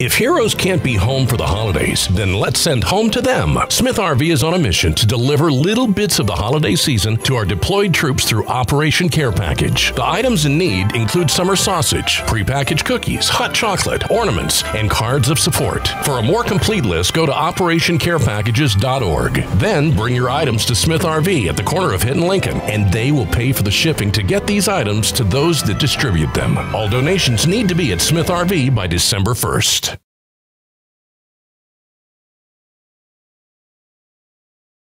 If heroes can't be home for the holidays, then let's send home to them. Smith RV is on a mission to deliver little bits of the holiday season to our deployed troops through Operation Care Package. The items in need include summer sausage, prepackaged cookies, hot chocolate, ornaments, and cards of support. For a more complete list, go to OperationCarePackages.org. Then bring your items to Smith RV at the corner of Hit and Lincoln, and they will pay for the shipping to get these items to those that distribute them. All donations need to be at Smith RV by December 1st.